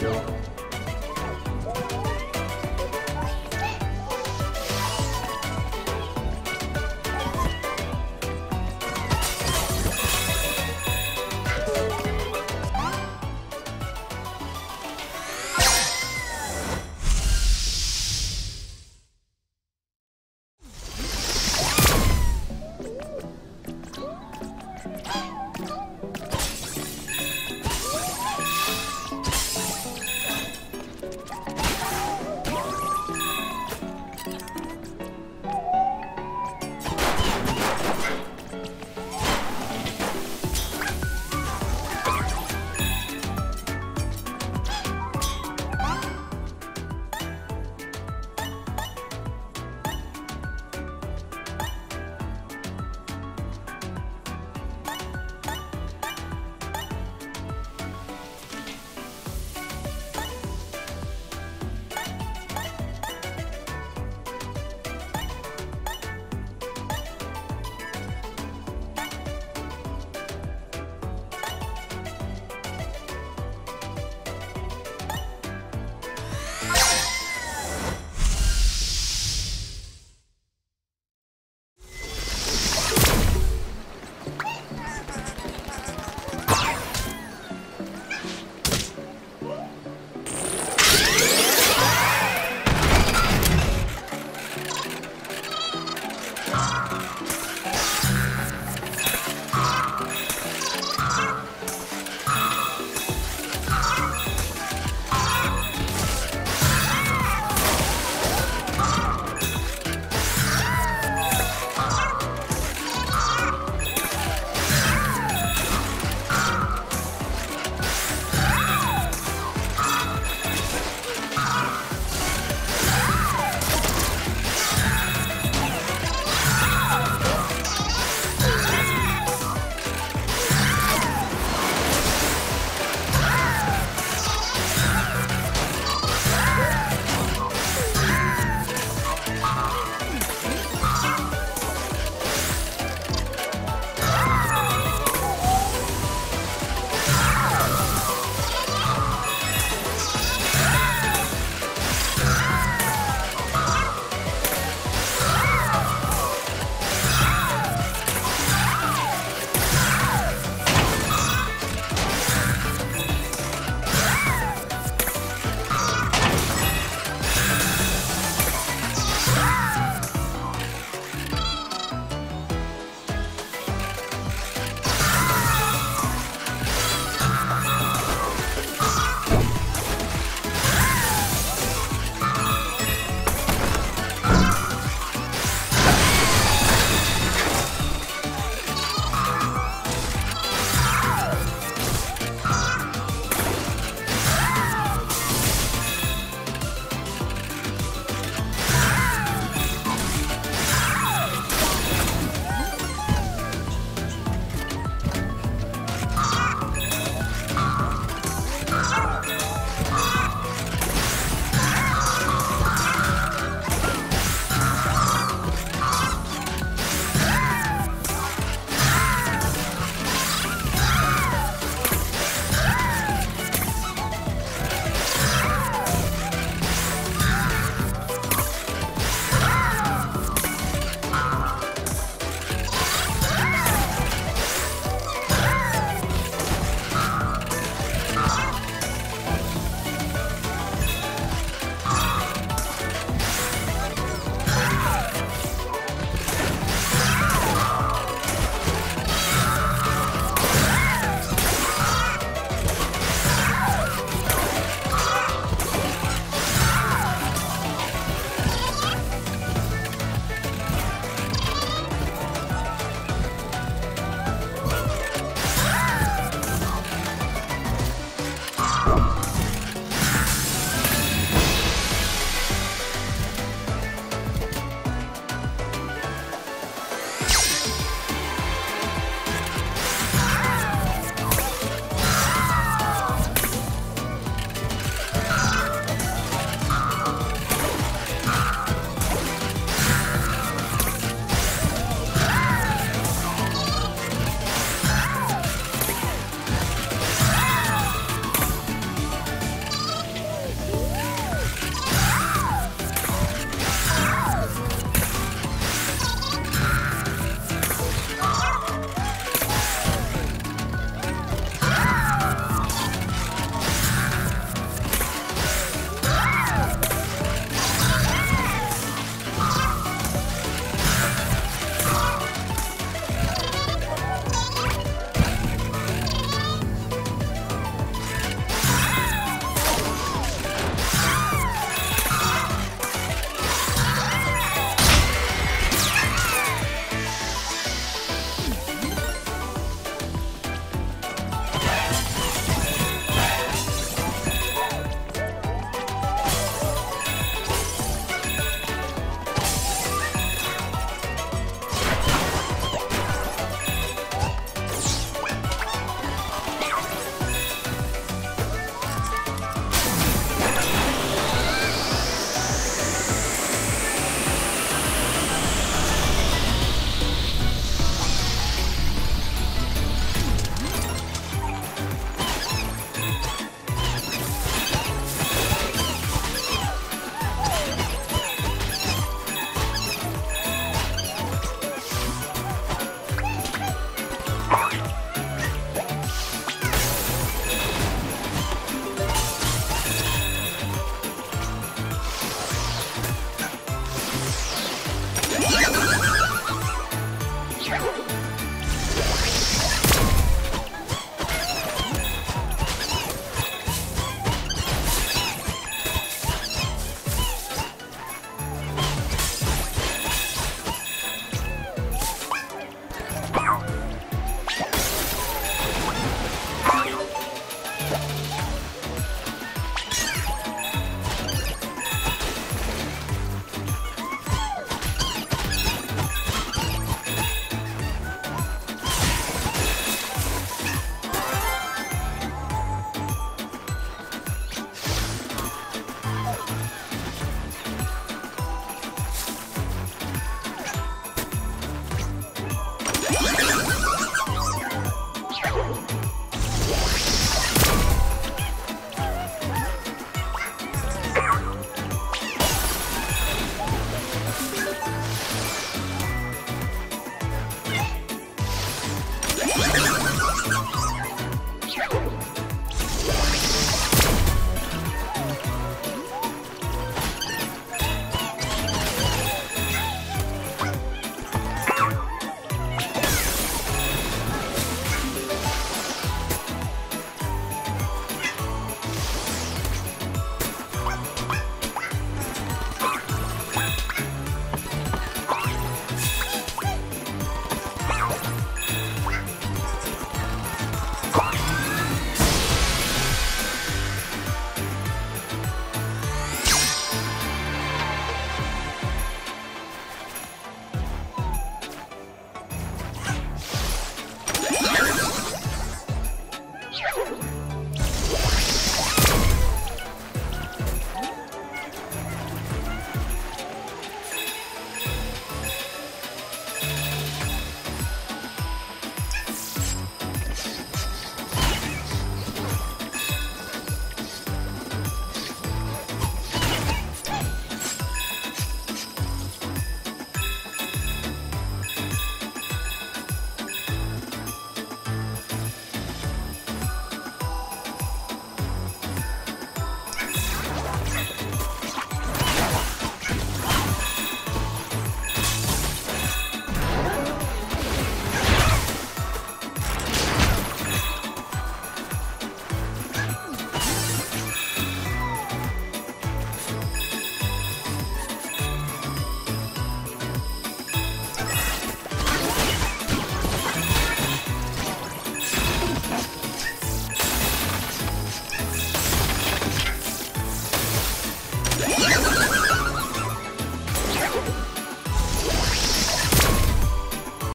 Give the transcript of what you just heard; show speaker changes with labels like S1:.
S1: Go.